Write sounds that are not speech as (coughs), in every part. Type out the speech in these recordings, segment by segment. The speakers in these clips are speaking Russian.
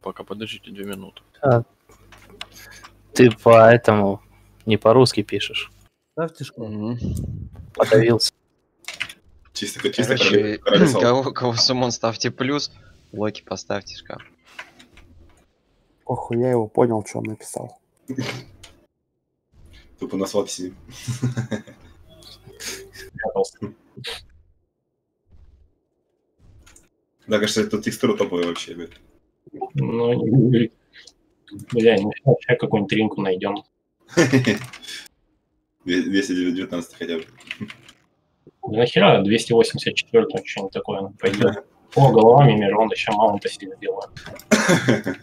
пока подождите две минуты. Ты по этому не по-русски пишешь. Ставьте школу. Подавился. Чисто, чисто Короче, (laughs) кого, кого суммон ставьте плюс, Локи поставьте шкаф. Ох, я его понял, что он написал. (laughs) Тупо на свалке сидим. (laughs) Да, кажется, это текстура топовая вообще, блядь. Ну, не- бля, ну сейчас какую-нибудь ринку найдем. (laughs) 219 хотя бы. Да нахера 284 что-нибудь такое пойдет. (laughs) О, головами Мирон еще маунта себе сделаю. (laughs)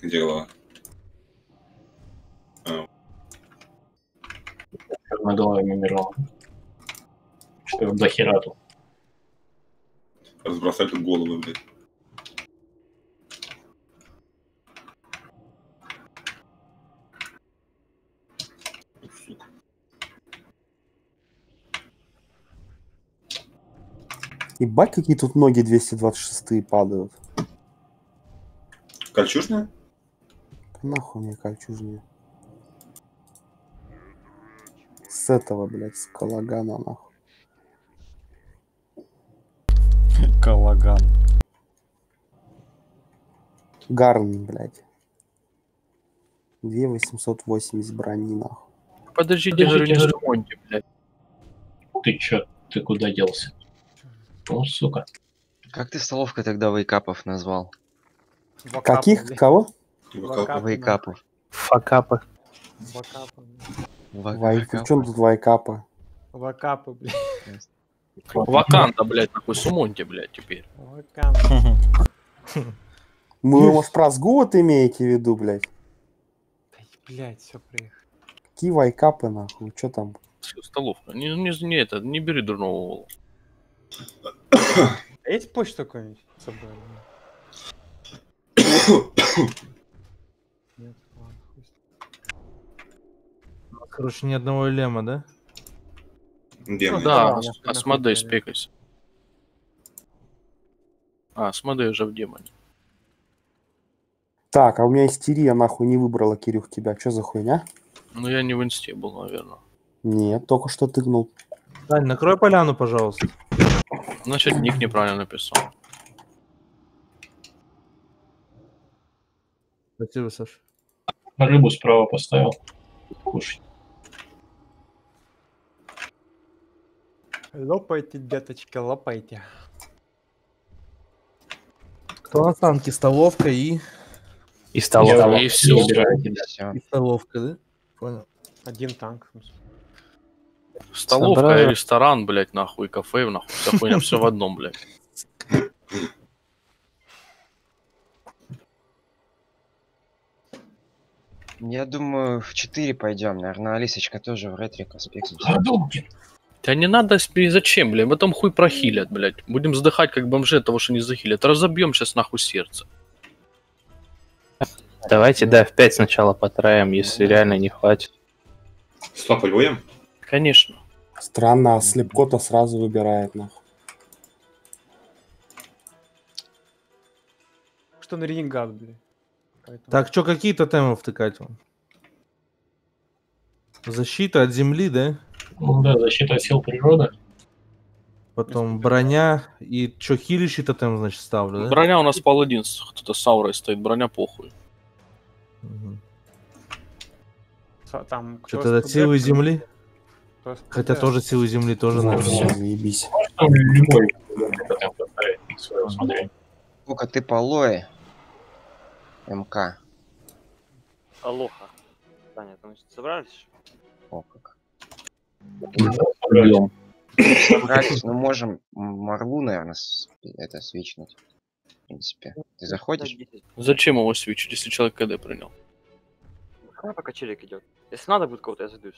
Где голова? На головами Мирона. Что до хера тут. Разбросали тут головы, блядь. Ебать, какие тут ноги 226 падают. Кольчужная? Нахуй мне кольчужнее. С этого, блядь, с Калагана, нахуй. Калаган. Гарн, блядь. 2880 брони, нахуй. Подождите, говорю, не говорю. сумоньте, блядь. Ты чё, ты куда делся? Ну, сука. Как ты столовкой тогда вейкапов назвал? Каких? Кого? Вакап. Вейкапов. Факапы. Ва- Вай... В чем тут вайкапы? Вакапы, блядь. Ваканда, блядь, нахуй сумоньте, блядь, теперь. Вакапы. Мы, может, про сгут имеете в виду, блядь? Блядь, все приехал. Какие вайкапы, нахуй? Что там? Всё, Столовка. Не, не, не это, не бери дурного голову. (coughs) А есть почта какой-нибудь собрали? Нет, ладно. Короче, ни одного лема, да? Где Ну? Да, Асмодей нахуй, спекайся. А, Асмодей уже в демоне. Так, а у меня истерия, нахуй, не выбрала, Кирюх, тебя. Что за хуйня? Ну, я не в инсте был, наверное. Нет, только что тыгнул. Дань, накрой поляну, пожалуйста. Значит, ник неправильно написал. Спасибо, Саш. Рыбу справа поставил. Кушай. Лопайте, деточки, лопайте. Кто на танке? Столовка и... И столовка. И все. Убирайте, да. И столовка, да? Понял. Один танк. Столовка, Собрали. ресторан, блядь, нахуй, кафе, нахуй, вся хуйня, все в одном, блядь. Я думаю, в 4 пойдем. Наверное, Алисочка тоже в ретрика спексимся. Задумки. Да не надо, спи- зачем, блядь, потом хуй прохилят, блядь. Будем вздыхать, как бомжи от того, что не захилят. Разобьем сейчас нахуй сердце. Давайте, да, в 5 сначала потраем, если реально не хватит. Стоп, львоем? Конечно. Странно, а слепко-то сразу выбирает, нахуй. Что на ренегат, блядь. Поэтому- Так, что, какие тотемы втыкать вам? Защита от земли, да? Ну да, защита сил природы. Потом броня и что, хилищий тотем, значит, ставлю, да? Броня у нас паладин, с- кто-то с аурой стоит, броня похуй. Са- Там кто Что-то от силы земли? СПД. Хотя тоже силы земли тоже надо. все, заебись. Там любой тотем поставить на свое усмотрение. Сколько ты по лое? МК. Алоха. Таня, там собрались? Бьем. Собрались, ну можем Марлу, наверное, это свичнуть. В принципе. Ты заходишь? Зачем его свечить, если человек КД принял? Хай пока челик идет. Если надо будет кого-то, я зайду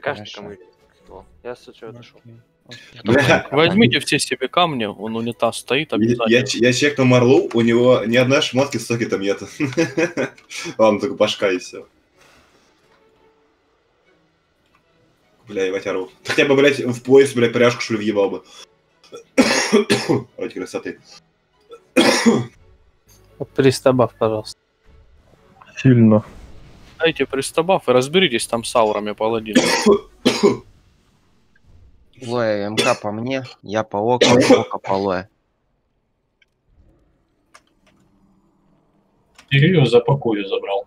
кажется, Хорошо. кому. Кто? Я с чего отошел. Бля, Возьмите все себе камни, он унитаз стоит я, обязательно. я, ч- я чекнул Марлу, у него ни одной шмотки с сокетом нет. (laughs) Ладно, только башка и все. Бля, ебать, ору. Хотя бы, блядь, в пояс, блядь, пряжку, что ли, въебал бы. (coughs) Ради красоты. Пристабав, пожалуйста. Сильно. Дайте пристабаф и разберитесь там с аурами паладина. Лоя (coughs) МК по мне, я по Ока, Ока по Лоя. Ирию за покую забрал.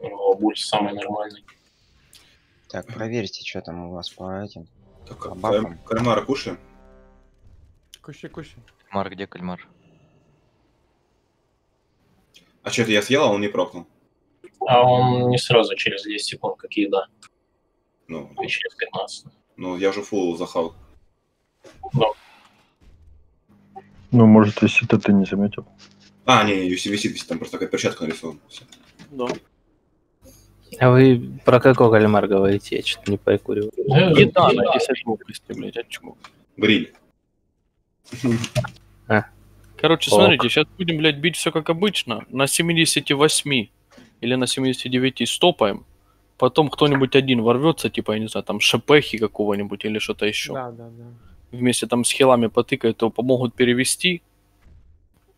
О, Бульс самый нормальный. Так, проверьте, что там у вас по этим. Так, По бафам. кальмара кушаем. Кущи, кущи. Кальмар, где кальмар? А что это я съел, а он не прокнул? А он не сразу через 10 секунд, как еда. Ну, И через 15. ну я же фул захал. Ну, может, висит, а ты не заметил. А, не, висит, висит, висит, там просто такая перчатка нарисована. Да. А вы про какой кальмар говорите? Я что-то не прикуриваю. Еда на 10 ловкости, блядь, очко. Гриль. Короче, Ок. смотрите, сейчас будем, блядь, бить все как обычно. На 78 или на 79 стопаем. Потом кто-нибудь один ворвется, типа, я не знаю, там шепехи какого-нибудь или что-то еще. Да, да, да. Вместе там с хилами потыкают, то помогут перевести.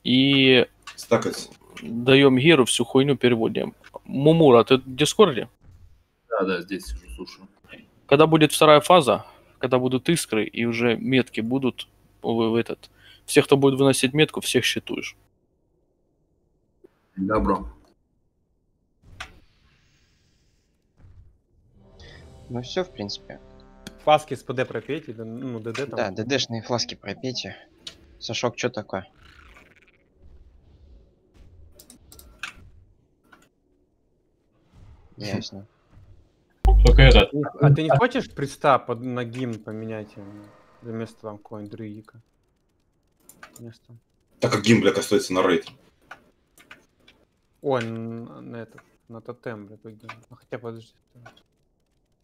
И Стакать. даем Геру всю хуйню переводим. Мумура, ты в Дискорде? Да, да, здесь сижу, слушаю. Когда будет вторая фаза, когда будут искры и уже метки будут, в, в этот, всех, кто будет выносить метку, всех считаешь. Добро. Ну все, в принципе. Фаски с ПД пропейте, ну, ДД там. Да, ДДшные фласки пропейте. Сашок, что такое? Ясно. Только этот, А ты не хочешь приста под, на гимн поменять ему? Вместо там какого-нибудь друидика? Вместо... Так как гимблек остается на рейд. Ой, на, на этот, на тотем, блядь. Ну, хотя, подожди.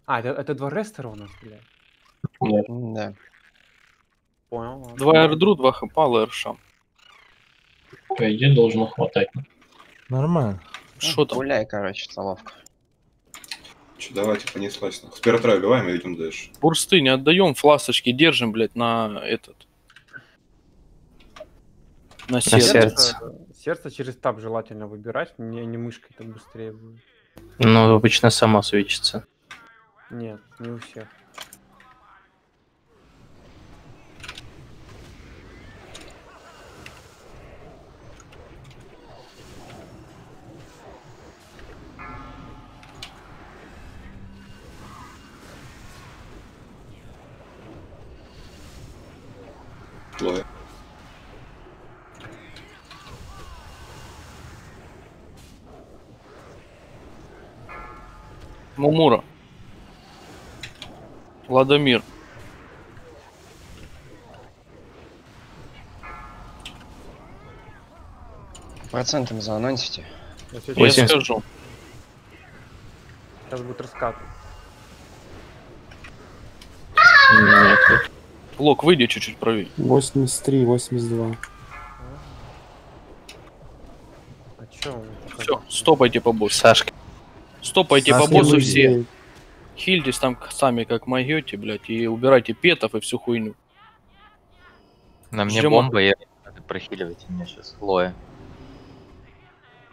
А, это, это два рестера у нас, блядь. М, Да. Понял. ладно. Два эрдру, два хп, лэрша. по идее, должно хватать. Нормально. Что там? Гуляй, короче, соловка. Че, давайте, понеслась. нахуй. С первой трой убиваем и идем дальше. Бурсты не отдаем, фласочки держим, блядь, на этот. На сердце. сердце. Сердце через таб желательно выбирать, не, не мышкой, так быстрее будет. Ну, обычно само свечится. Нет, не у всех. Лоя. Мумура. Владимир. Процентом заанонсите. Я сейчас, Я 80. скажу. сейчас будет раскат. Нет. Лок, выйди чуть-чуть правее. 83, 82. А чё? Все, стопайте по боссу. Стопайте по боссу все. Хильтесь там сами как могете, блядь, и убирайте петов и всю хуйню. На мне Ждём. бомба, я надо прохиливать меня сейчас. Лоя.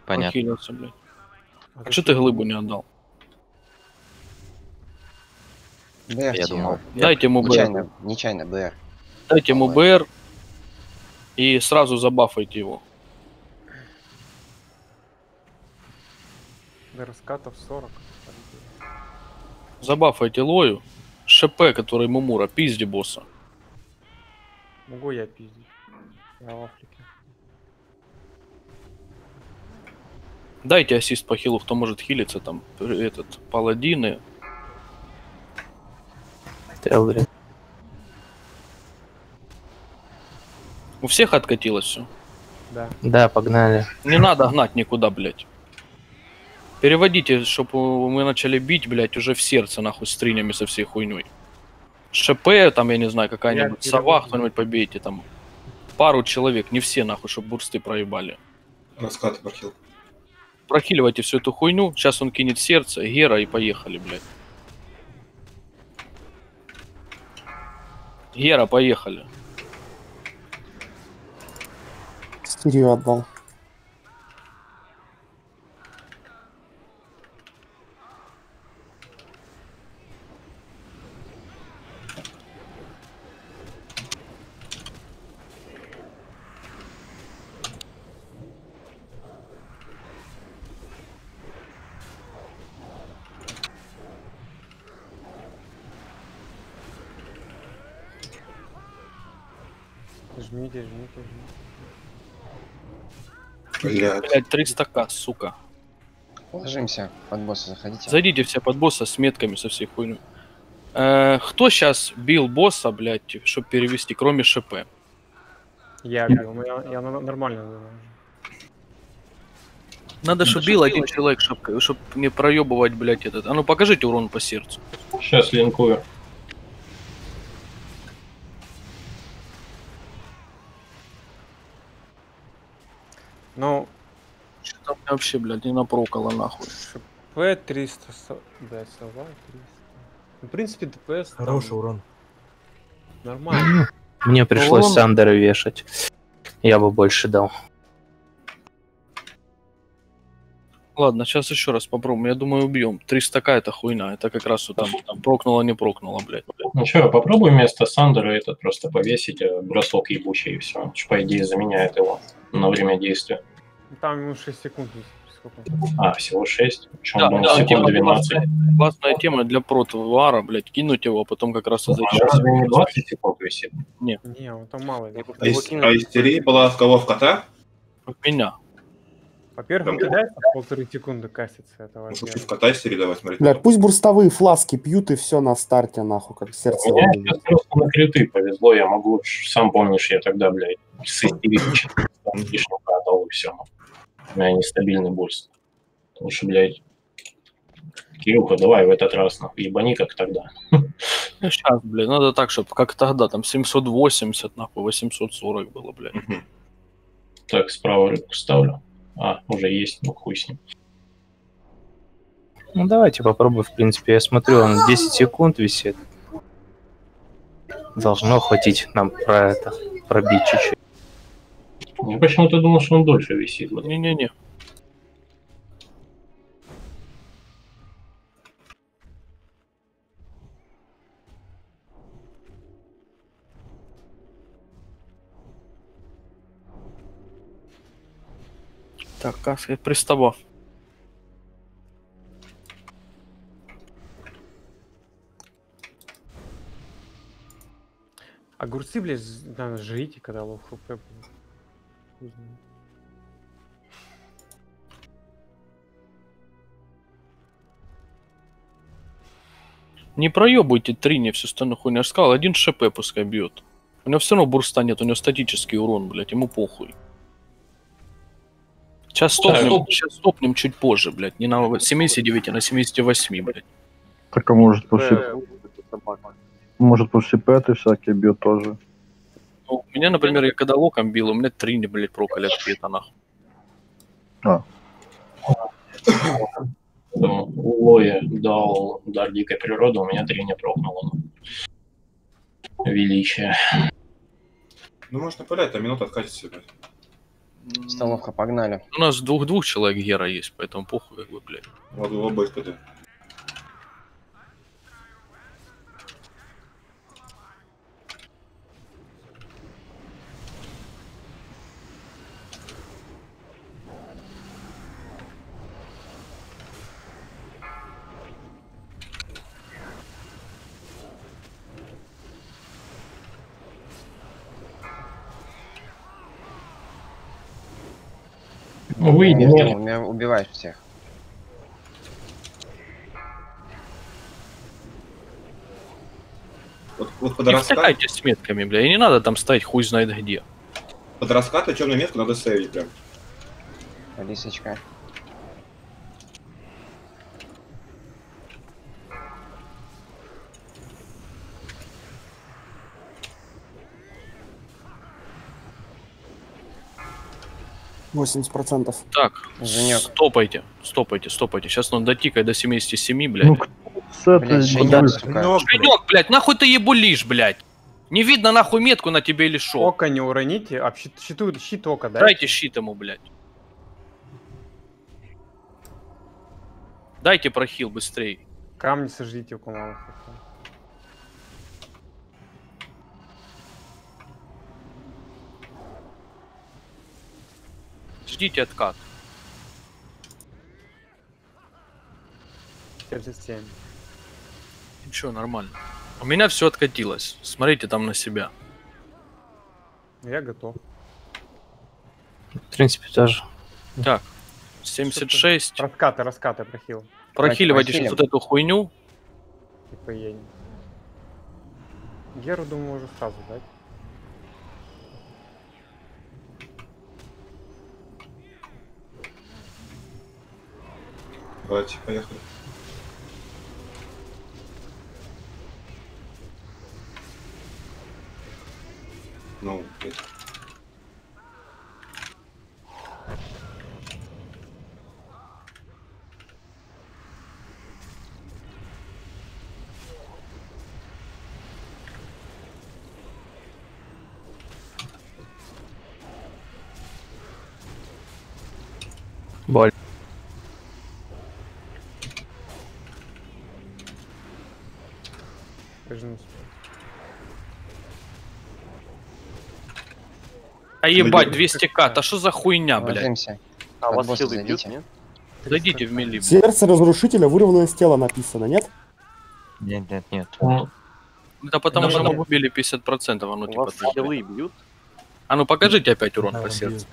Понятно. Похилился, блядь. А что ты глыбу не отдал? БР Я думал. Дайте ему БР. Нечаянно, нечаянно БР. Дайте ему БР и сразу забафайте его. До раскатов 40. Забафайте Лою. ШП, который Мумура, пизди босса. Могу я пиздить. Я в Африке. Дайте ассист по хилу, кто может хилиться там. Этот, паладины. Телдрин. У всех откатилось все. Да. Да, погнали. Не надо гнать никуда, блядь. Переводите, чтобы мы начали бить, блядь, уже в сердце, нахуй, с тринями со всей хуйней. ШП, там, я не знаю, какая-нибудь сова, кто-нибудь побейте, там. Пару человек, не все, нахуй, чтобы бурсты проебали. Раскаты прохил. Прохиливайте всю эту хуйню, сейчас он кинет сердце, Гера и поехали, блядь. Гера, поехали. Сирию отдал. Блядь. Блять, 300к, сука. Ложимся под босса, заходите. Зайдите все под босса с метками, со всей хуйней. Э, кто сейчас бил босса, блядь, чтобы перевести, кроме ШП? Я бил, ну я, я нормально думаю. Надо, чтобы бил один человек, чтобы чтоб не проебывать, блядь, этот. А ну покажите урон по сердцу. Сейчас линкую. Ну, Что-то у меня вообще, блядь, не напрокало нахуй. П 300, со- блядь, сова 300. Ну, В принципе, ДПС там Хороший урон. нормально. Мне пришлось урон- Сандера вешать. Я бы больше дал. Ладно, сейчас еще раз попробуем. Я думаю, убьем. 300к это хуйня. Это как раз вот там, там прокнуло, не прокнуло, блядь. Ну что, попробуй вместо Сандера этот просто повесить э, бросок ебучий и все. По идее заменяет его на время действия. Там ему 6 секунд. Сколько? А, всего 6. Причем Да, думал, да, секунд тема 12. классная, классная тема для протовара, блядь, кинуть его, а потом как раз и А зайти. разве не 20 секунд висит? Не, он там мало. А а истерия была в кого? В кота? В меня. Во-первых, он Там- кидается, полторы секунды кастится. Это Ну, слушай, в истерия давай смотреть. Блядь, пусть бурстовые фласки пьют и все на старте, нахуй, как сердце. Мне выбили. сейчас просто на криты повезло, я могу, сам помнишь, я тогда, блядь, с истерии лишнего отдал и все. У меня нестабильный бурст. Лучше, блядь, Кирюха, давай в этот раз, нахуй, ебани, как тогда. Сейчас, блядь, надо так, чтобы как тогда, там 780, нахуй, 840 было, блядь. Так, справа рыбку ставлю. А, уже есть, ну хуй с ним. Ну давайте попробуем, в принципе. Я смотрю, он 10 секунд висит. Должно хватить нам про это, пробить чуть-чуть. Я почему-то думал, что он дольше висит. Не-не-не. Так, как сказать, приставав. Огурцы, блядь, надо жрите, когда лов хп. Не проебывайте трини, всю остальную хуйню. Я же сказал, один ШП пускай бьет. У него все равно бурста нет, у него статический урон, блядь, ему похуй. Сейчас стопнем, сейчас стопнем чуть позже, блядь. Не на 79, а на 78, блядь. Так а может после, Э, может после пэты всякие бьет тоже. Ну, у меня, например, я когда локом бил, у меня трини, блядь, проколи ответа, нахуй. Поэтому у Лоя дал дар дикой природы, у меня три не прокнуло. ну. Величие. Ну, можно пылять, там минута откатит себе. Столовка, погнали. У нас двух-двух человек Гера есть, поэтому похуй, как бы, блядь. Вот оба СПД. Ну, выйди, Нет, у меня убивают всех. Вот, вот под раскат, с метками, бля, и не надо там ставить хуй знает где. под раскат темную метку надо сейвить прям. Лисочка. Восемьдесят процентов. Так, Женек. стопайте, стопайте, стопайте. Сейчас он дотикает до 77, блядь. Ну, этой Блядь, Женек, блядь, нахуй ты ебулишь, блядь? Не видно нахуй метку на тебе или шо? Ока не уроните, а щит, щиту, щит ока, да? Дайте щит ему, блядь. Дайте прохил быстрей. Камни сожгите у кого Ждите откат. 77. Ничего, нормально. У меня все откатилось. Смотрите там на себя. Я готов. В принципе, тоже. Так, 76. Раскаты, раскаты прохил. Прохиливайте сейчас вот эту хуйню. И поедем. Геру, думаю, уже сразу дать. Давайте, поехали. Ну, блядь. А ебать, 200к, да что за хуйня, блядь? А вас хилы бьют, нет? Зайдите в мили. блядь. Сердце разрушителя вырвано из тела написано, нет? Нет, нет, нет. Да потому Ну, что мы потому- убили 50%, а ну У типа хилы бьют? А ну покажите опять урон по сердцу.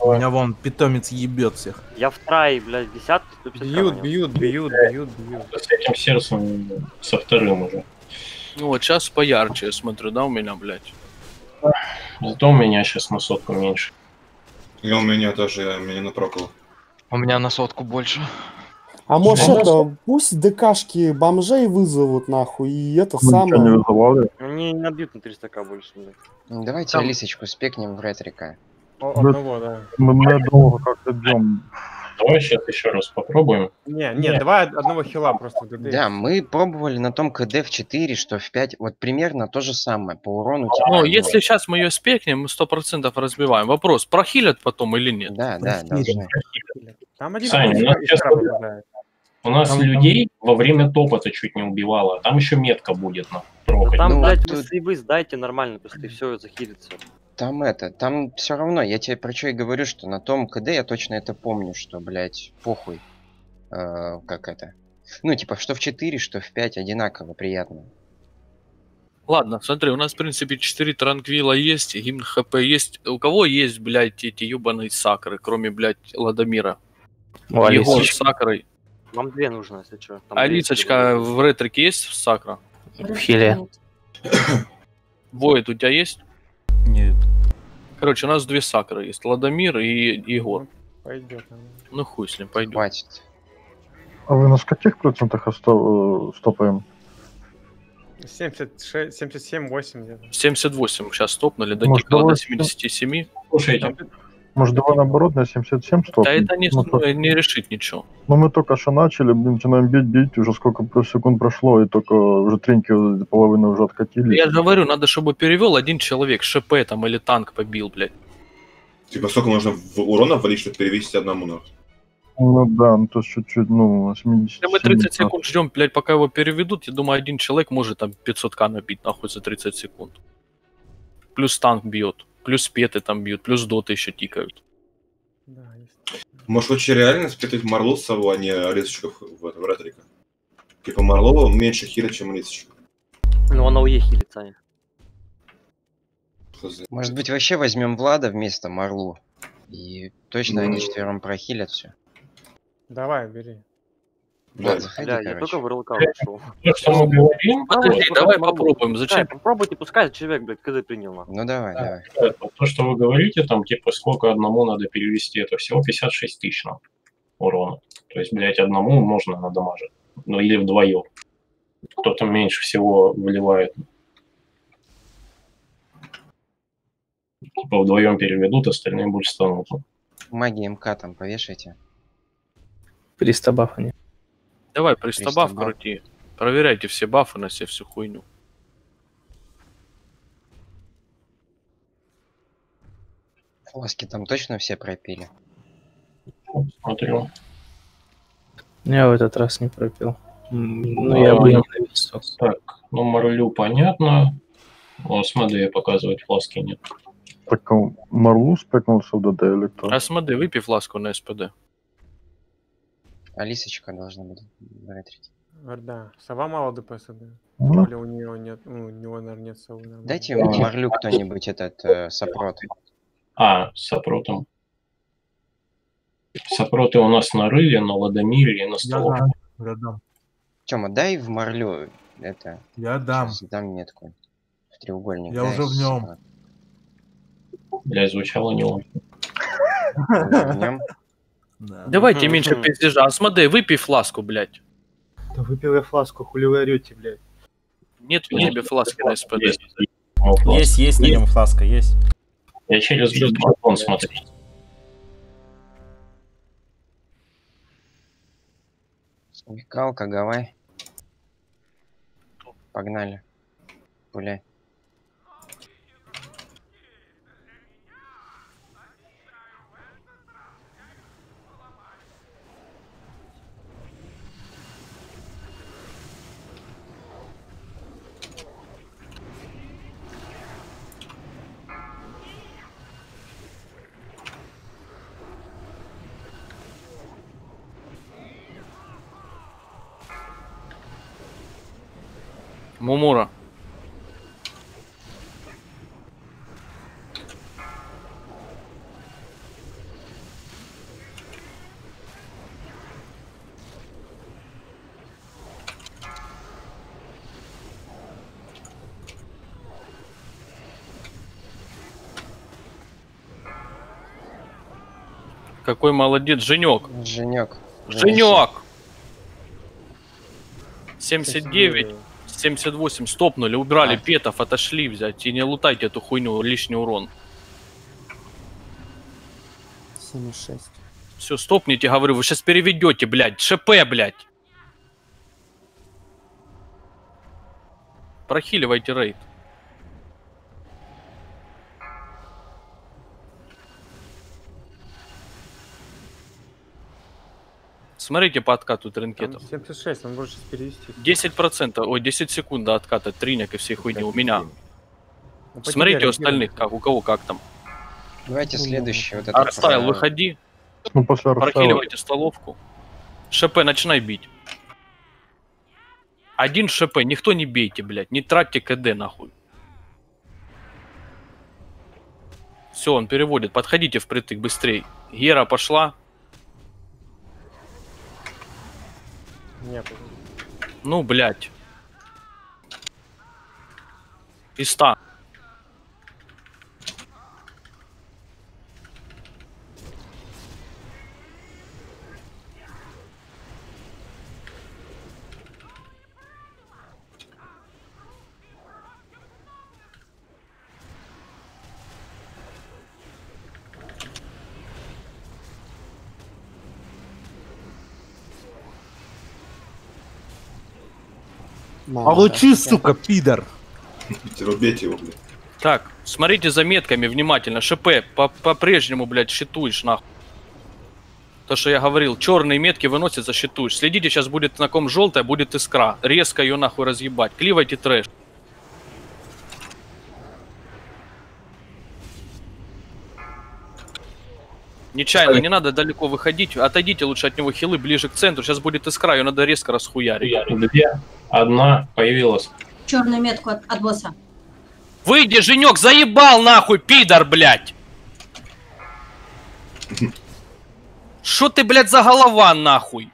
У меня вон питомец ебет всех. Я в трае, блядь, десятки, 150 Бьют, бьют, бьют, бьют, бьют. С этим сердцем со вторым уже. Ну вот сейчас поярче, я смотрю, да, у меня, блядь. Зато у меня сейчас на сотку меньше. И у меня тоже, я меня напрокало. У меня на сотку больше. А может это, пусть ДКшки бомжей вызовут нахуй, и это самое... Они не набьют на 300к больше, блядь. Ну, Давайте Там- Алисочку спекнем в ретрика. О, одного, да. Мы долго как-то идем. Давай сейчас еще раз попробуем. Не, не, давай одного хила просто ДД. Да, мы пробовали на том КД в 4, что в 5, вот примерно то же самое, по урону. типа, Ну, было. если сейчас мы ее спекнем, мы 100% разбиваем. Вопрос, прохилят потом или нет? Да, да, должны. Там один Саня, у нас сейчас. У нас людей во время топота чуть не убивало, а там еще метка будет на трогать. Там, Ну, блядь, тут- сдайте нормально, просто и все захилится. Там это, там все равно, я тебе про что и говорю, что на том КД я точно это помню, что, блядь, похуй. Э, как это? Ну, типа, что в 4, что в 5 одинаково приятно. Ладно, смотри, у нас, в принципе, 4 транквила есть, гимн ХП есть. У кого есть, блядь, эти ебаные сакры, кроме, блядь, Ладомира? У Егор с сакрой. Вам две нужно, если что. Алисочка в ретрике есть сакра? В хиле. Воет у тебя есть? Нет. Короче, у нас две сакры есть. Ладомир и Егор. Пойдет. Ну хуй с ним, пойдем. Хватит. А вы нас в каких процентах осто- э, стопаем? 76, 77, 8 где-то. 78 сейчас стопнули, до Может, Никола до давай- 77. Слушайте, Может, давай наоборот на 77 стопим? Да это не, Ну, то- не решит ничего. Ну, мы только что начали, блин, начинаем бить, бить, уже сколько секунд прошло, и только уже треньки половины уже откатились. Я же говорю, надо, чтобы перевел один человек, ШП там или танк побил, блядь. Типа, сколько можно в урона ввалить, чтобы перевести одному нахуй? Ну да, ну то есть чуть-чуть, ну, 80. Если мы 30 секунд ждем, блядь, пока его переведут, я думаю, один человек может там 500к набить нахуй за 30 секунд. Плюс танк бьет, плюс петы там бьют, плюс доты еще тикают. Да, есть. Может, лучше реально сплетать Марлу с собой, а не Алисочку в, в, в ретрика? Типа, Марлова меньше хила, чем Алисочка. Ну, она уехали, Саня. Хз. Может быть, вообще возьмем Влада вместо Марлу. И точно они Ну. четвером прохилят все. Давай, бери. Да. заходи, я только в что мы говорим, Подожди, давай попробуем, зачем? Попробуйте, пускай человек, блядь, КД принял. Ну давай, давай. то, что вы говорите, там, типа, сколько одному надо перевести, это всего 56 тысяч на урона. То есть, блядь, одному можно надамажить. Ну, или вдвоем. Кто-то меньше всего вливает. Типа, вдвоем переведут, остальные больше станут. Маги МК там повешайте. Приста бафа нет. Давай, пристабав крути. Проверяйте все бафы на себе, всю хуйню. Ласки там точно все пропили? Смотрю. Я в этот раз не пропил. Ну, а, я ну, бы не навесил. Так, ну, Марлю понятно. У Асмодея показывать фласки нет. Так а Марлу спекнулся в ДД или кто? Асмодей, выпей фласку на СПД. Алисочка должна быть в ретрите. А, Да, сова мало ДПС. Ну. Тем более у нее нет, ну, у него, наверное, нет совы. нормально. Дайте ему Марлю кто-нибудь этот э, сопрот. А, Сопротом. Сопроты у нас на Рыве, на Ладомире и на Я столовке. дам, я дам. Тёма, дай в Марлю это. Я дам. щас дам метку. В треугольник. Я дай уже в нем. сопрот. Блядь, звучало не очень. В нем? Давайте меньше пиздежа. Асмодей, выпей фласку, блядь. Да выпил я фласку, хули вы орете, блядь. Нет у тебя фласки на СПД. Есть, есть на нем фласка, есть. Я через балкон смотрю. Смекалка, давай. Погнали. Гуляй. Мумура. Какой молодец, Женек. Женек. Женек! 79, 78, стопнули, убрали петов, отошли взять. И не лутайте эту хуйню, лишний урон. 7,6. Все, стопните, говорю, вы сейчас переведете, блядь. ШП, блядь. Прохиливайте рейд. Смотрите по откату тринкетов. 76, он может сейчас перевести. 10%, ой, 10 секунд до отката триняк и всей хуйни у меня. Ну, Смотрите у остальных, как, у кого как там. Давайте следующий. Вот Арстайл, про- выходи. Ну, после Арстайла. Прохиливайте столовку. ШП, начинай бить. Один ШП, никто не бейте, блядь. Не тратьте КД, нахуй. Все, он переводит. Подходите впритык быстрей. Гера пошла. Нет. Ну, блядь. Иста. Получи, сука, пидор. Рубейте его, блядь. Так, смотрите за метками внимательно. ШП, по- по-прежнему, блядь, щитуешь, нахуй. То, что я говорил, черные метки выносят, защитуешь. Следите, сейчас будет на ком желтая, будет искра. Резко ее нахуй разъебать. Кливайте трэш. Нечаянно, не надо далеко выходить. Отойдите лучше от него хилы ближе к центру. Сейчас будет искра, ее надо резко расхуярить. Одна появилась. Черную метку от, от босса. Выйди, Женек, заебал нахуй, пидор, блядь! Шо ты, блядь, за голова, нахуй?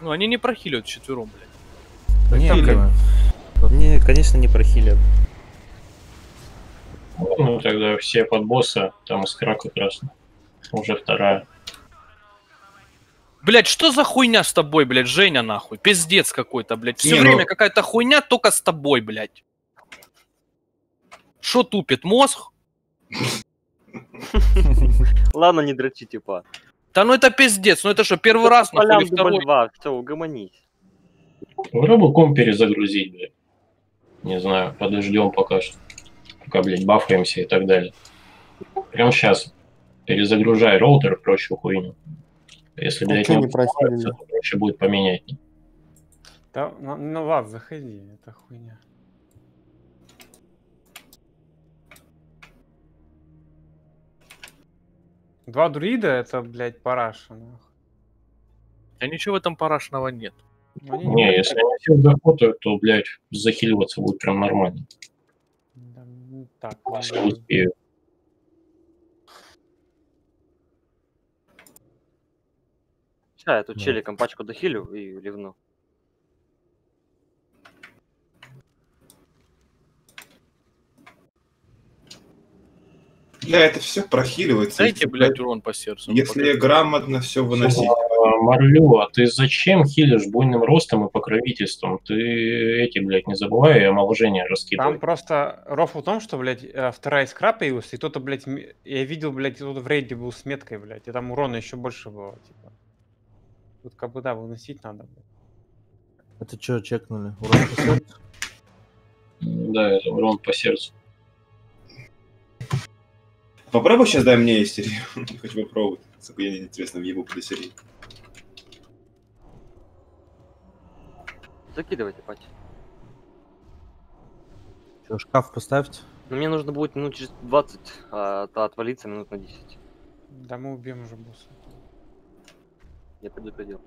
Ну, они не прохиливают четвером, блядь. Не, как- не, конечно, не прохилят. Ну, тогда все под босса, там искра как раз. Уже вторая. Блять, что за хуйня с тобой, блядь, Женя, нахуй? Пиздец какой-то, блядь. Все Не, время ну- какая-то хуйня только с тобой, блядь. Что тупит мозг? Ладно, не дрочи, типа. Да ну это пиздец, ну это что, первый раз нахуй второй? два, все, угомонись. Попробуй комп перезагрузить, блядь. Не знаю, подождем пока что. Пока, блядь, бафаемся и так далее. Прямо сейчас перезагружай роутер и прочую хуйню. Если, А блядь, не не то проще будет поменять. Да, ну, ну ладно, заходи, это хуйня. Два друида это, блядь, параша, нахуй. Да ничего в этом парашного нет. Они Не, если они все заходят, то, блядь, захиливаться будет прям нормально. Ну, так, Если ладно. успею. Сейчас я тут челиком пачку дохилю и ливну. Бля, это все прохиливается. Дайте, блядь, урон по сердцу. ну, Если грамотно все выносить. Марлю, а ты зачем хилишь буйным ростом и покровительством? Ты эти, блядь, не забывай омоложение раскидывай. Там просто рофл в том, что, блядь, э, вторая искра появилась, и кто-то, блядь, я видел, блядь, кто-то в рейде был с меткой, блядь, и там урона еще больше было, типа. Тут как бы, да, выносить надо, блядь. Это что, чекнули? Урон по сердцу? Да, это урон по сердцу. Попробуй сейчас дай мне истерию. (laughs) Хочу попробовать. Сколько я интересно въебу под истерию. Закидывайте, пать. Что, шкаф поставьте? Но мне нужно будет минут через 20, а отвалиться минут на 10. Да мы убьем уже босса. Я предупредил.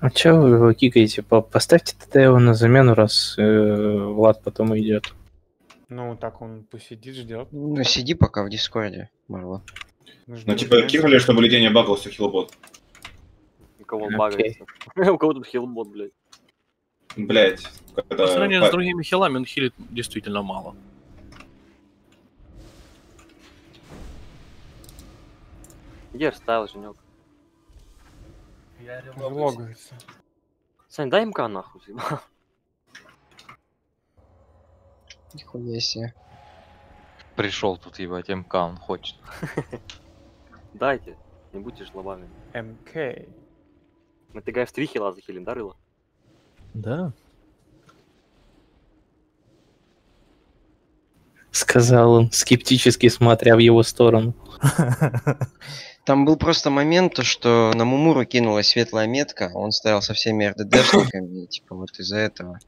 А чё вы его кикаете? По- Поставьте тогда его на замену, раз э, Влад потом идет. Ну, так он пусть сидит, ждет. Ну, сиди пока в Дискорде, Марла. Ну, типа, кинули, чтобы людей не багался хилбот. У кого он багается. (laughs) У кого тут хилбот, блядь. Блять. По сравнению с другими хилами он хилит действительно мало. Где вставил, Женек? Логается. Сань, дай МК нахуй, съебал. Нихуя себе. Пришел тут ебать, МК он хочет. (laughs) Дайте, не будьте жлобами. МК. Мы ты в три хила захилим, да, Рыло? Да. Сказал он, скептически смотря в его сторону. (laughs) Там был просто момент, то, что на Мумуру кинулась светлая метка, он стоял со всеми РДДшниками, и типа вот из-за этого.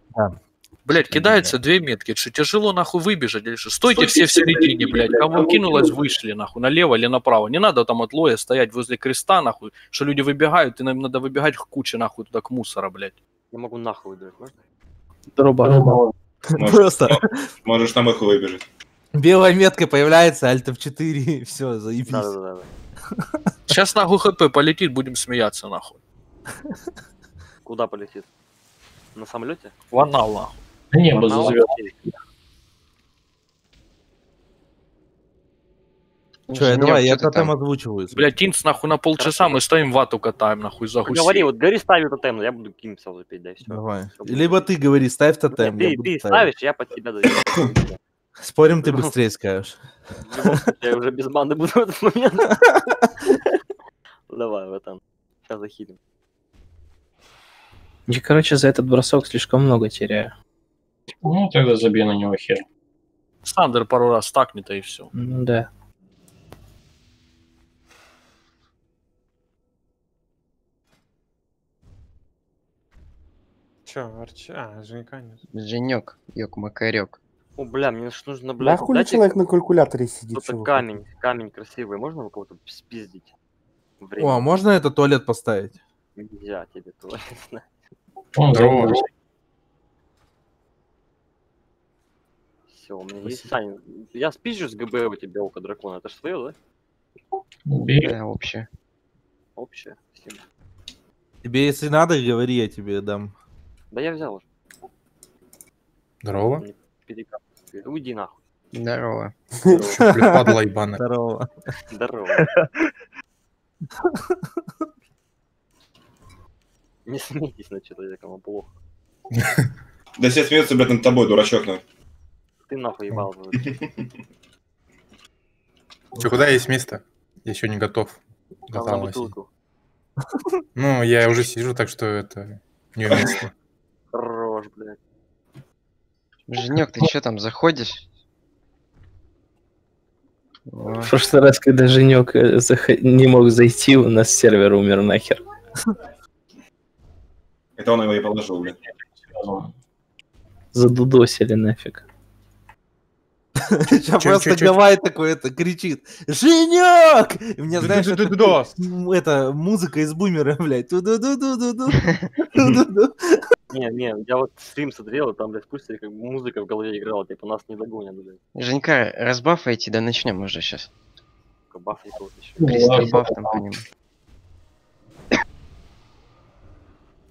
Блять, кидается две метки, что тяжело нахуй выбежать или что? Стойте все в середине, блядь. Кому кинулось, вышли нахуй, налево или направо. Не надо там от лоя стоять возле креста, нахуй, что люди выбегают, и нам надо выбегать к куче, нахуй, туда к мусора, блядь. Я могу нахуй выбежать, можно? Дроба. (laughs) Просто Можешь на мыху выбежать. белая метка появляется, альт F4, все, заебись. Да-да-да. Сейчас нахуй хп полетит, будем смеяться, нахуй. Куда полетит? На самолете? В анал, нахуй. Да небо зазовет. Че, Женёк, давай, я тотем там? озвучиваю. Блять, тинц нахуй на полчаса, мы стоим вату катаем, нахуй, за гусей. Говори, вот гори ставит тотем, я буду ким сразу петь, да и все. Давай. Либо ты говори, ставь тотем. я Ты, ты ставишь, я под тебя даю. (coughs) Спорим, ты быстрее скажешь. Я уже без банды буду (laughs) в этот момент. Давай, в этом. Сейчас захилим. Я, короче, за этот бросок слишком много теряю. Ну, тогда забей на него хер. Сандер пару раз стакнет, и все. Ну да. Че, Арчи? А, Женька нет. Женек, ёк, макарек. О, бля, мне ж нужно, блядь, Да хули дайте человек на калькуляторе сидит? кто-то камень, камень красивый, можно его кого-то спиздить? Время. О, а можно это туалет поставить? Нельзя тебе туалет. (laughs) Он Здорово. Все, у меня есть Саня. Я спизжу с ГБ у тебя око дракона. Это ж свое, да? Бей. Да, вообще. Общее. Спасибо. Тебе если надо, говори, я тебе дам. Да я взял уже. Здорово. Не перекапывайся. Уйди нахуй. Здорово. Падла ебаная. Здорово. Здорово. (laughs) Не смейтесь на человека, ему плохо. (laughs) Да все смеются, блядь, над тобой, дурачок, ну. Ты нахуй ебал. (laughs) Че, куда есть место? Я еще не готов. Готов бутылку. Ну, я уже сижу, так что это неуместно. Хорош, блядь. Женек, ты что там, заходишь? В прошлый раз, когда Женек э, не мог зайти, у нас сервер умер нахер. Это он его и положил, блядь. Задудосили нафиг. (laughs) Сейчас просто? Гавай такой это кричит. Женек! И мне, знаешь, это, музыка из бумера, блядь. (laughs) Не, не, я вот стрим смотрел, и там, блядь, спустя как музыка в голове играла, типа нас не догонят, блядь. Женька, разбафайте, да начнем уже сейчас. Баф не еще. Баф там по нему.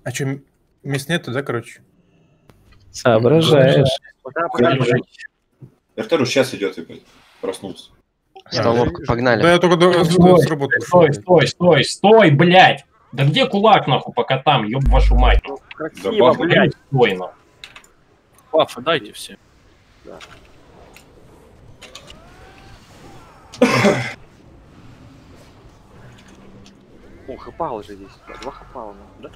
А что, мест нету, да, короче? Соображаешь. Пока, пока, второй сейчас идет, и, проснулся. Столовка, Да погнали. я только до- Стой. Стой, стой, стой, стой, блядь! Да где кулак, нахуй, пока там, ёб вашу мать? Ну, Да красиво, баф, блядь. Стой, нахуй. Бафы дайте все. О, хапал же здесь. Два хапала, да?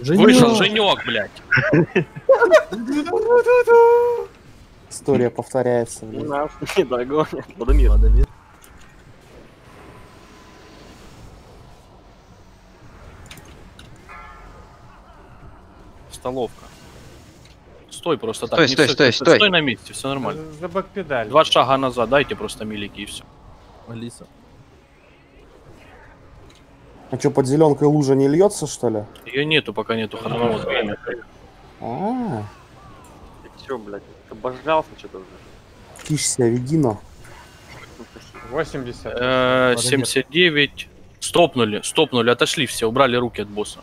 Вышел Женек, блядь. (laughs) История повторяется. блин. Нас (laughs) не догонят. Владимир. Столовка. Стой просто так. Стой, стой, стой, стой. Стой на месте, все нормально. За бэк-педаль. Два шага назад, дайте просто милики и все. Алиса. А что, под зеленкой лужа не льется, что ли? Ее нету, пока нету хронометра. Время. А, Ты чё, блядь, обожрался что-то уже? Ну, спасибо. 80. Э, 79. Стопнули, стопнули, отошли все, убрали руки от босса.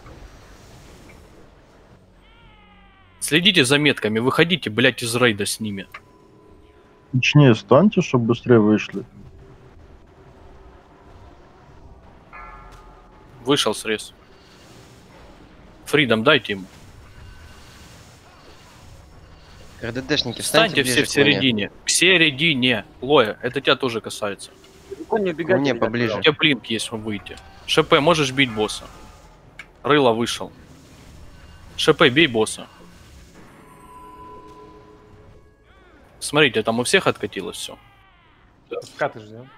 Следите за метками, выходите, блядь, из рейда с ними. Точнее, станьте, чтобы быстрее вышли. Вышел срез. Фридом дайте ему. РДДшники, Встаньте встаньте все в середине. К середине. Лоя, это тебя тоже касается. Не убегайте. Мне поближе. У тебя блинк есть, выйти. ШП, можешь бить босса. Рыло вышел. ШП, бей босса. Смотрите, там у всех откатилось все. Скаты ждем.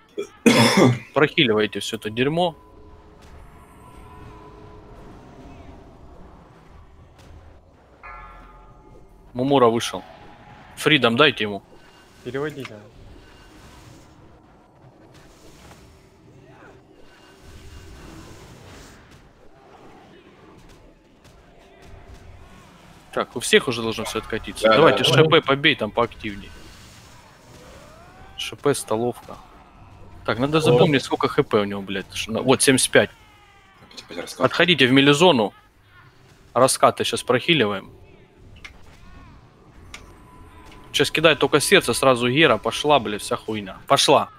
Прохиливайте все это дерьмо. Мумура вышел. Фридом дайте ему. Переводите. Так, у всех уже должно все откатиться. Да, Давайте да, да. ШП побей там поактивней. ШП столовка. Так, надо запомнить, сколько хп у него, блядь. Вот, 75. Опять раскат. Отходите в мелизону. Раскаты сейчас прохиливаем. Сейчас кидает только сердце, сразу Гера, пошла, блядь, вся хуйня. Пошла.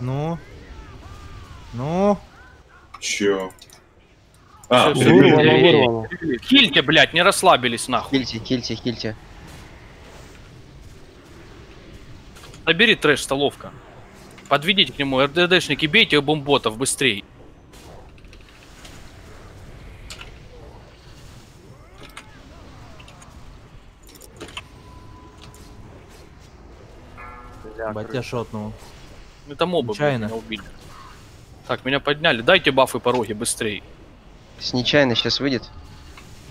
Ну? Ну? Чё? А, эй, эй, вырвано. Хильте, блядь, не расслабились нахуй. Хильте, хильте, хильте. Набери трэш, столовка. Подведите к нему РДДшники, бейте бомботов быстрей. Бля, Батя шотнул. Это мобы, меня убили. Так, меня подняли. Дайте бафы пороги быстрей. С нечаянно сейчас выйдет.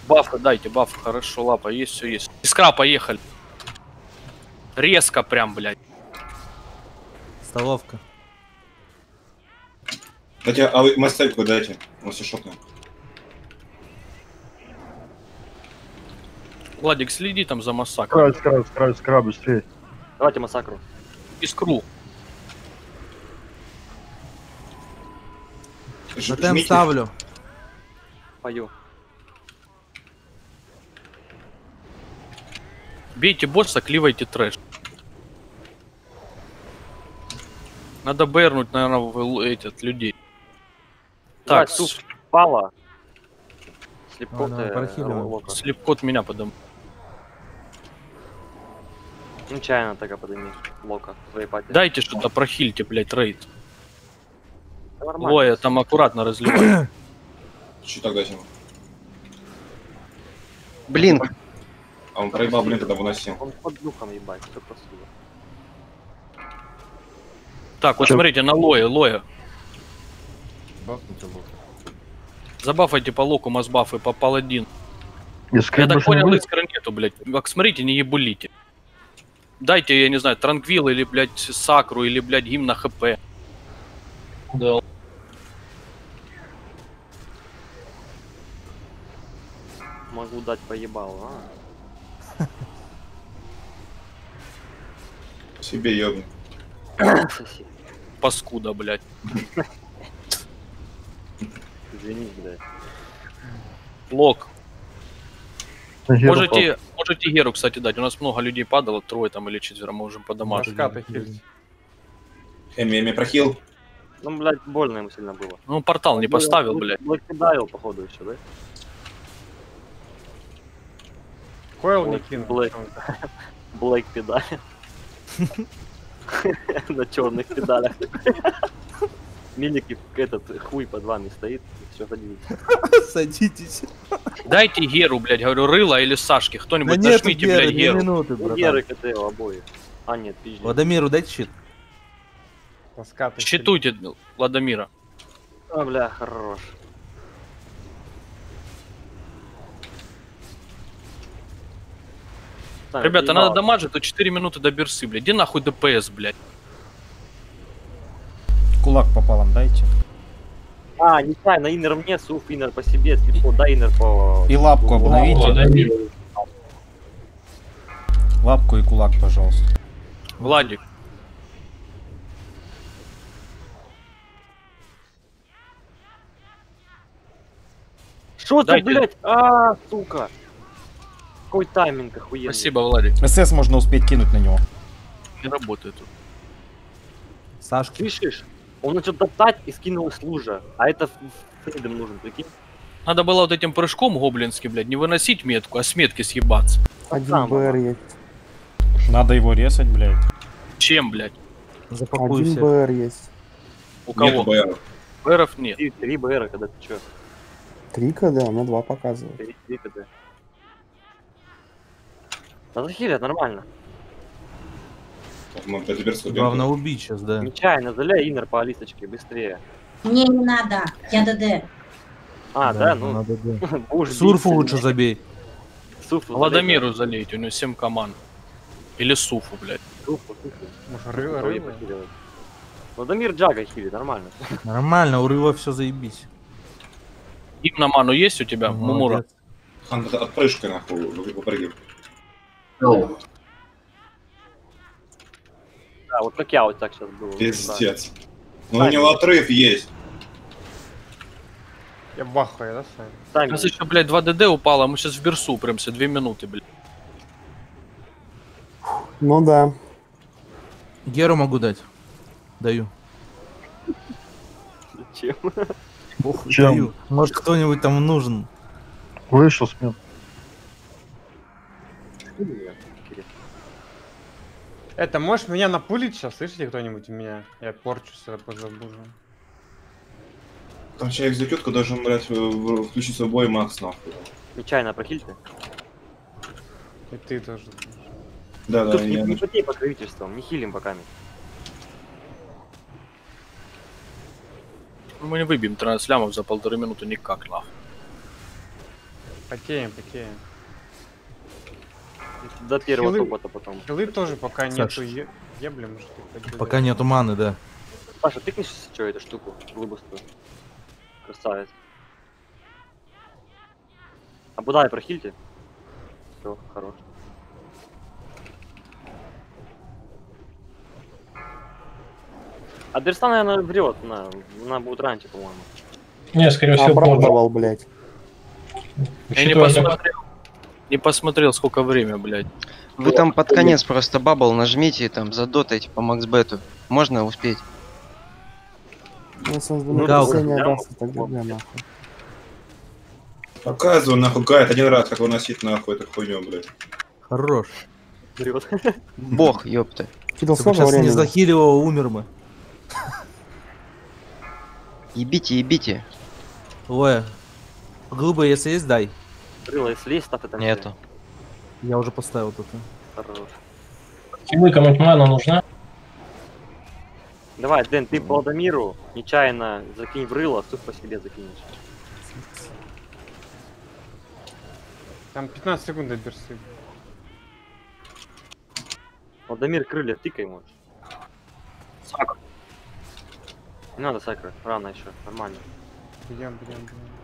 Бафы дайте, бафы. Хорошо, лапа, есть, все есть. Искра, поехали. Резко прям, блядь. Столовка. Дайте, а вы мастельку дайте. Он все шотный. Владик, следи там за массакром. Скраб, скраб, скраб, скраб, быстрее. Давайте массакру. Искру. На тем ставлю. Пою. Бейте босса, кливайте трэш. Надо бернуть, наверное, в этих людей. Так, суп пала. Слепкот, слепкот меня подам. Нечаянно так подними. Лока. Пати. Дайте что-то прохильте, блядь, рейд. Ой, я там аккуратно разливаю. (clears throat) Так дайте ему. Блин, А он проебал, блин, тогда выносил. Он под духом ебать, все просто. Так, вот Чё? смотрите, на лоя, лоя. Бафнуть его. Забафайте по локу мазбафы, по паладин. Я так понял, искра нету, блядь. Как смотрите, не ебулите. Дайте, я не знаю, транквил или, блядь, сакру, или, блядь, гимн на хп. Да. Могу дать поебал, а? Себе. Соси. Паскуда, блядь. Извини, блядь. Лок. Можете, можете Геру, кстати, дать. У нас много людей падало, трое там или четверо, мы можем подамажить. Эми, Эми прохил. Ну, блядь, больно ему сильно было. Ну, портал не поставил, блядь. Блэк кидал, походу, еще, да? Койл не кинул. Блэк. (laughs) Блэк педаль. (laughs) На черных педалях. (laughs) Милики этот хуй под вами стоит. Все, садитесь. Садитесь. Дайте Геру, блядь, говорю, Рыла или Сашки. Да Кто-нибудь нет, нажмите, Геры, блядь, Геру. минуты. Геры КТ обоих. А, нет, пизди. Владимиру дайте щит. Щитуйте Ладомира. А, бля, хорош. Сами Ребята, надо дамажить, то 4 минуты до берсы, блядь. Где нахуй ДПС, блядь? Кулак пополам дайте. А, не знаю, на иннер мне, суф, иннер по себе, слепо, да, иннер по... И лапку обновите. Лапку и кулак, пожалуйста. Владик. Что ты, блядь? А, сука. Какой тайминг охуенный. Спасибо, Владик. СС можно успеть кинуть на него. Не работает тут. Сашка. Слышишь? Он начал топтать и скинул с лужа. А это фридом нужен, прикинь. Надо было вот этим прыжком гоблинским, блядь, не выносить метку, а с метки съебаться. Один Сам, БР есть. Надо его резать, блядь. Чем, блядь? Запакуй Один. БР есть. У кого? бояров. Бэров нет. Три, три БР, когда ты чё? Три КД, на два показывает. Три, три КД. Да захилят, нормально. Главное убить сейчас, да. Нечаянно заляй иннер по Алисочке, быстрее. Мне не надо, я ДД. А, да, ну, надо, да. Сурфу лучше забей. Суфу залей, Ладомиру залейте, у него 7 команд. Или Суфу, блядь. да. Суфу, суфу. Может, рыло? похиливает. Ладомир Джага хилит, нормально. Нормально, у Рыва все заебись. Гимн на ману есть у тебя, Мумура? Это отпрыжкой нахуй, вы Да, вот как я вот так сейчас был. Пиздец. Ну у него отрыв есть. Я ахуе, да, Сань? Сами. Сейчас еще, блядь, 2 ДД упало, а мы сейчас в берсу упремся, 2 минуты, блядь. Ну да. Геру могу дать. Даю. Чем? Похуй, Чем? даю. Может кто-нибудь там нужен. Вышел с меня. Это, можешь меня напулить сейчас? Слышите кто-нибудь у меня? Я порчу сюда позабужу. Там человек закютку должен, блядь, в- в- включить свой бой Макс нахуй. Нечаянно прохильте. И ты тоже. Да, да, Тут не, я... не потей покровительством, не хилим пока. Ну, Мы не выбьем 13 лямов за полторы минуты никак, нахуй. Потеем, потеем. До первого Хилы- топота потом. Хилы тоже пока Саш. нету е... ебли, может. Пока нету маны, да. Паша, тыкнешь что эту штуку глыбостую? Красавец. А Будай прохильте. Все, хорош. А Дерста, наверное, врет. Она, она будет раньше, по-моему. Не, скорее всего. Обрадовал, блядь. Я не посмотрел. Не посмотрел, сколько время, блядь. Вы там под конец просто бабл нажмите и там задотайте по максбету. Можно успеть. Если он Ну, да, даст, тогда бля, нахуй. Показываю, нахуй, гайд один раз, как выносить нахуй эту хуйню, блядь. Хорош. Врет. Бог, ёпта. Сколько сейчас не захиливал, умер бы. Ебите, ебите. Ой. Глыбы, если есть, дай. Рыло, если есть, там. Нету. Я уже поставил тут. Хорош. Хилы кому-нибудь мана нужна? Давай, Дэн, ты по Адамиру нечаянно закинь в рыло, суп по себе закинешь. Там 15 секунд берсы. Владимир крылья тыкай можешь. Сакр. Не надо сакры, рано еще, нормально. Бьем, бьем, бьем.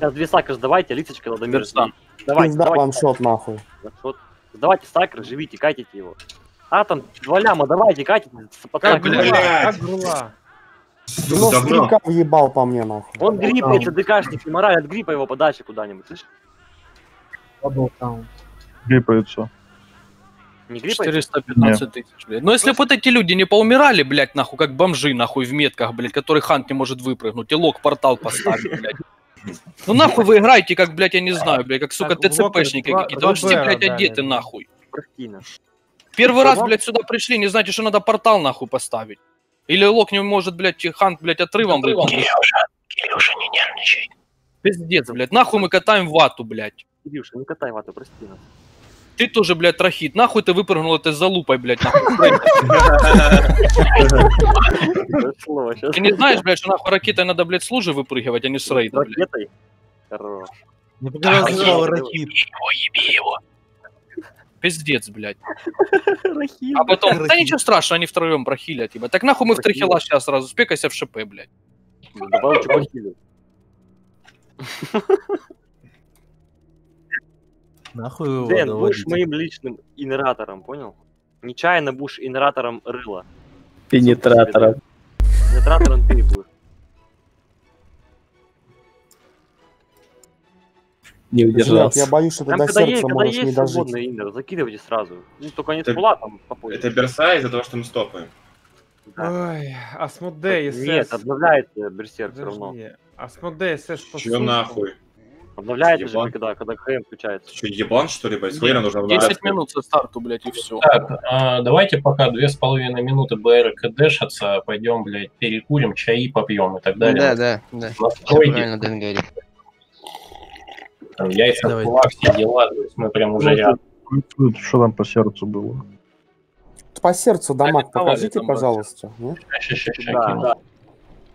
Сейчас две сакры сдавайте, лицечка Владимир. Берста. Давайте, Пизда давайте. ваншот, нахуй. Вот. Давайте сакры, живите, катите его. А там два ляма, давайте, катите. Как, блядь? Как грула. Ну, стрика въебал по мне, нахуй. Он гриппается, ДКшник, и мораль от гриппа его подальше куда-нибудь, слышишь? Гриппается. Не гриппается? 415 тысяч, блядь. Но если бы вот эти люди не поумирали, блядь, нахуй, как бомжи, нахуй, в метках, блядь, который хант не может выпрыгнуть, и лог портал поставить, блядь. Ну нахуй вы играете, как, блядь, я не знаю, блядь, как, сука, ТЦПшники какие-то. Вы же все, блядь, одеты, нахуй. Первый раз, блядь, сюда пришли, не знаете, что надо портал, нахуй, поставить. Или лог не может, блядь, хант, блядь, отрывом выпрыгнуть. Кирюша, не нервничай. Пиздец, блядь, нахуй мы катаем вату, блядь. Кирюша, не катай вату, прости нас. Ты тоже, блядь, трахит. Нахуй ты выпрыгнул этой залупой, блядь, нахуй. Ты не знаешь, блядь, что нахуй ракетой надо, блядь, с лужи выпрыгивать, а не с рейда, блядь. Ракетой? Хорош. Не показал ракит. Пиздец, блядь. А потом, да ничего страшного, они втроем прохилят, типа. Так нахуй мы в три хила сейчас сразу, спекайся в ШП, блядь. Лучше похилю. Нахуй его Дэн, доводите. будешь моим личным инератором, понял? Нечаянно будешь инератором рыла. Пенетратором. Инератором ты будешь. Не Нет, удержался. я боюсь, что до когда есть, когда можешь не есть дожить. свободный закидывайте сразу. Ну, только не Это- с фула там попозже. Это Берса из-за того, что мы стопаем. Да. Ой, Асмодей, Нет, СС. обновляется берсерк все равно. Асмодей, СС Чё сумке. Нахуй? Обновляется же, Ебан. когда, когда ХМ включается. Ты что, ебан, что ли, блядь? Сколько нужно 10 обновляться? минут со старту, блядь, и все. Так, а, давайте пока две с половиной минуты БРК дэшатся, пойдем, блядь, перекурим, чаи попьем и так далее. Да, да, да. Все Настройки, правильно, Дэн говорит. там, яйца, Давайте. кулак, все дела, то есть мы прям уже рядом. Ну, Что там по сердцу было? По сердцу дамаг покажите, пожалуйста. нет? Ща, ща, ща, Да, да.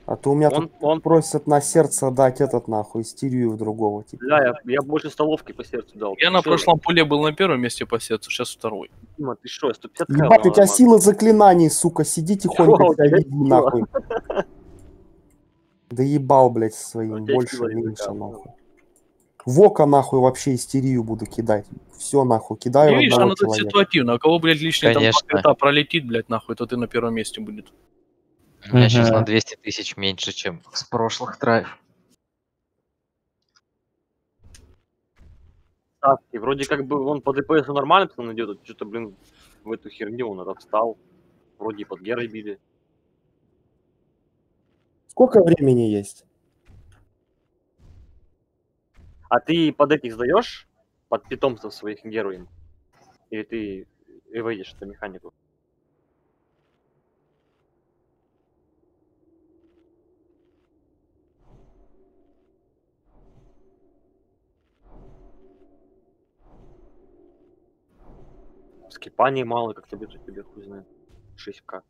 А то у меня Он, тут он, просят на сердце дать этот нахуй, истерию в другого. Типа. бля, я, я больше столовки по сердцу дал. Я на Чё, прошлом пуле был на первом месте по сердцу, сейчас второй. Дима, ты что, 150 Ебать, у тебя сила заклинаний, сука, сиди тихонько, О, тебя веди, нахуй. Да ебал, блядь, со своим, больше, меньше, нахуй. Вока, нахуй, вообще истерию буду кидать. Все, нахуй, кидаю видишь, оно тут ситуативно. У кого, блядь, лишний там Конечно. пакета пролетит, блядь, нахуй, то ты на первом месте будет. У меня сейчас на 200 тысяч меньше, чем с прошлых драйв. ставки. Вроде как бы он по ДПС нормально пацан идет, а что-то, блин, в эту херню он отстал. Вроде и под Герой били. Сколько времени есть? А ты под этих сдаешь? Под питомцев своих героев? Или ты и выйдешь эту механику? Кипаний мало, как тебе тут тебе хуй знает. 6к.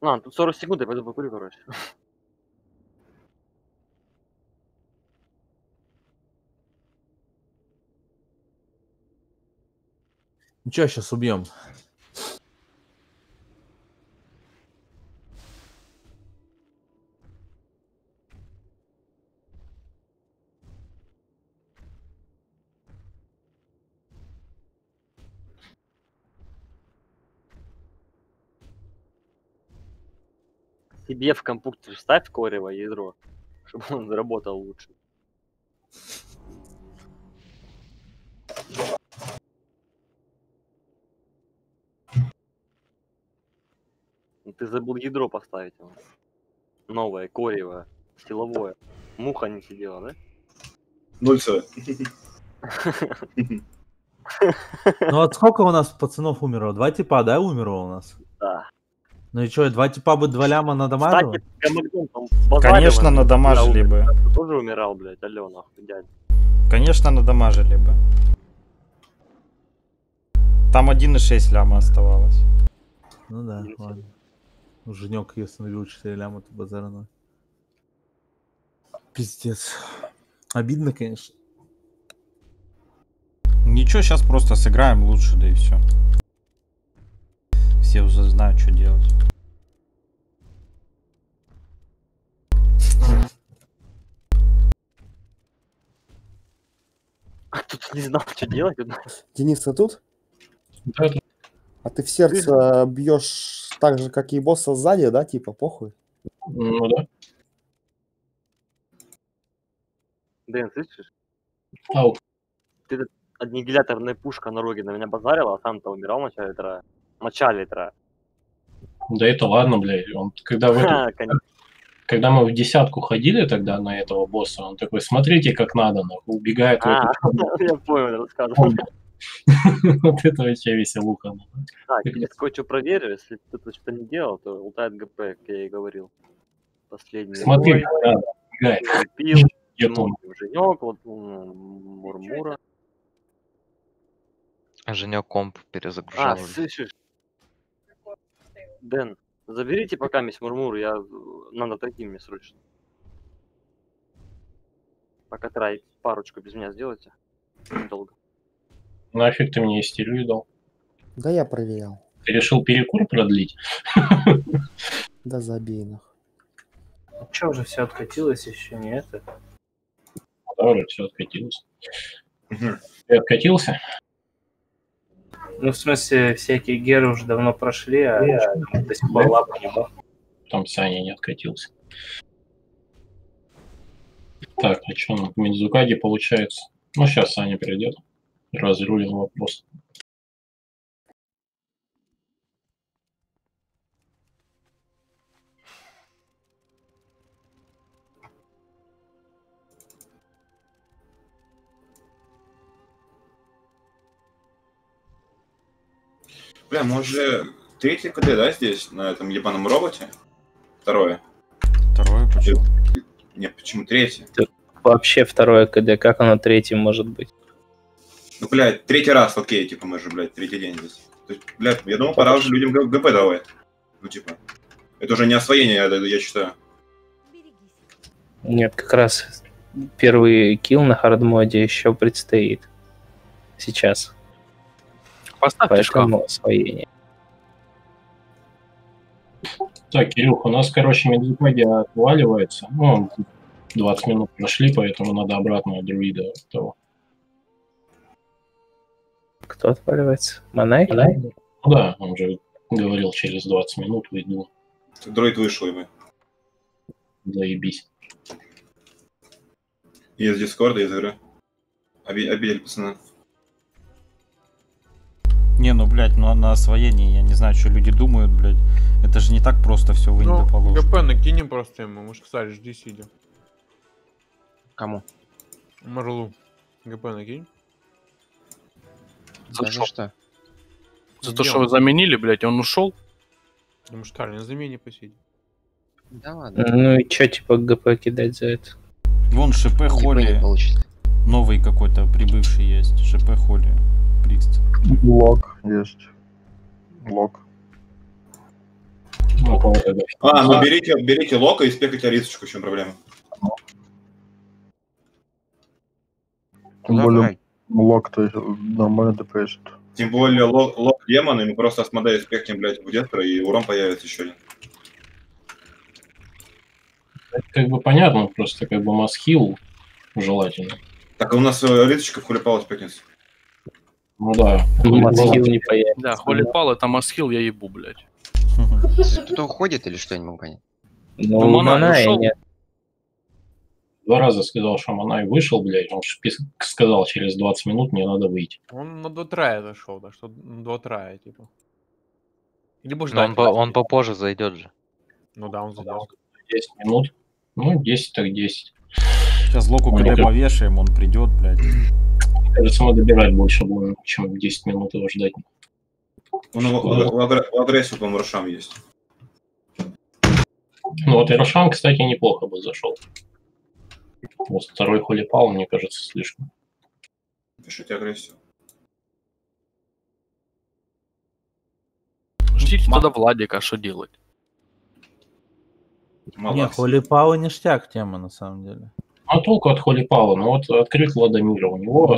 Ладно, тут 40 секунд, я пойду покурю, короче. (laughs) Ничего, сейчас убьем. Себе в компьютер вставь корево ядро, (laughs) чтобы он работал лучше. Ты забыл ядро поставить. ему. Новое, коревое, силовое. Муха не сидела, да? Ноль все. (laughs) Ну вот сколько у нас пацанов умерло? Два типа, да, умерло у нас? Да. Ну и что, два типа бы два ляма надамажил? Кстати, Гамагнум там базарил, Конечно, он надамажили бы. Тоже умирал, блядь, алё, нахуй, дядя. Конечно, надамажили бы. Там 1,6 ляма оставалось. Ну да, ладно. Ну, Женек ее остановил 4 ляма, то базарно. Пиздец. Обидно, конечно. Ничего, сейчас просто сыграем лучше, да и все. Все уже знают, что делать. А тут не знал, что делать. Денис, ты тут? А ты в сердце бьешь так же, как и босса сзади, да? Типа, похуй. Ну да. Дэн, слышишь? Ау. Ты этот аннигиляторная пушка на роге на меня базарила, а сам-то умирал в начале трая. В начале трая. Да это ладно, блядь. Он когда в эту- (laughs) когда мы в десятку ходили тогда на этого босса, он такой, смотрите, как надо, нахуй, убегает в А, эту (laughs) я понял, рассказывал. (laughs) Вот это вообще веселуха. нахуй. Так, я кое-что проверю, если кто-то что-то не делал, то ултает ГП, как я и говорил. Последний Смотри, убегает. пил, (laughs) ну. Женек, вот Мурмура. Женек комп А, перезагружал. слышишь? Дэн, заберите пока мисс Мурмур, я надо таким мне срочно. Пока трай парочку без меня сделайте. Недолго. Нафиг ты мне истерию дал? Да я проверял. Ты решил перекур продлить? (laughs) Да забей нах. Че уже все откатилось, еще не это? Да, уже все откатилось. Ты откатился? Ну, в смысле, всякие геры уже давно прошли, а до сих пор лапа не бах. Там Саня не откатился. Так, а что на Минзукаде получается? Ну, сейчас Саня придет. Разрулим вопрос. Бля, может третий КД, да, здесь, на этом ебаном роботе? Второе. Второе почему? Нет, почему третье? Вообще второе КД, как оно третьим может быть? Ну, блядь, третий раз, окей, типа, мы же, блядь, третий день здесь. То есть, блядь, я думал, пора уже людям ГП давать. Ну, типа, это уже не освоение, я, я считаю. Нет, как раз первый килл на хардмоде еще предстоит. Сейчас. Поставьте Поэтому освоение. Так, Кирюх, у нас, короче, Минзукаде отваливается. Ну, 20 минут прошли, поэтому надо обратно друида того. Кто отваливается? Монай? Ну да, он же говорил, через 20 минут уйду. Дроид вышел ему. Заебись. Из Дискорда, из игры. Оби- обидели пацана. Не, ну, блядь, ну на освоении, я не знаю, что люди думают, блядь. Это же не так просто все вынь Ну, да положь. ГП накинем просто ему. Мы же сказали, жди сидя. Кому? Марлу. ГП накинь. За что? что? За то, что вы заменили, блядь, он ушел? Ну, Мушталь, на замене посидим. Да ладно. Ну и чё, типа, ГП кидать за это? Вон ШП Холли. Новый какой-то прибывший есть. ШП Холли. Прист. Лок есть. Лок. А, ну берите, берите лока и спекайте Арисочку, в чем проблема? Тем более, лок-то нормально депрессит. Тем более лок, лок демон, и мы просто Асмодея спектим, блядь, в Дестро, и урон появится еще один. Это как бы понятно, просто как бы масхил желательно. Так, а у нас э, Рисочка в Хулипала спектится. Ну да. Масхил не появится. Да, холипал это масхил, я ебу, блядь. (laughs) Кто уходит или что, я не могу понять. Ну, Ну, Монай ушел. нет. Два раза сказал, что Монай вышел, блядь, он сказал, через 20 минут мне надо выйти. Он на дотрая зашел, да, что на дотрая, типа. Либо Но ждать. он, по- он попозже зайдет же. Ну да, он зайдет. 10 минут. Ну, 10 так 10. Сейчас Локу как- повешаем, он придет, блядь. Кажется, мы добирать больше будем, чем 10 минут его ждать. Он в, в- в агр- в агрессию, по Рушам есть. Ну вот и Рошан, кстати, неплохо бы зашел. Вот второй холипал, мне кажется, слишком. Пишите агрессию. Ждите тогда Владика, что делать? Не, холипалы ништяк тема, на самом деле. А толку от холипала? Ну вот открыть Владимира, у него